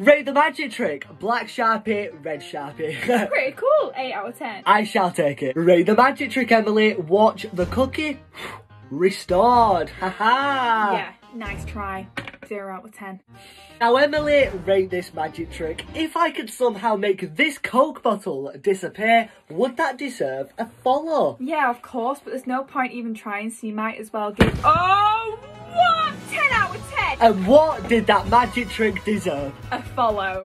Rate the magic trick. Black Sharpie, red Sharpie. Pretty cool. 8 out of 10. I shall take it. Rate the magic trick, Emily. Watch the cookie. Restored. Haha. Yeah, nice try. 0 out of 10. Now, Emily, rate this magic trick. If I could somehow make this Coke bottle disappear, would that deserve a follow? Yeah, of course, but there's no point even trying, so you might as well give. Oh, And what did that magic trick deserve? A follow.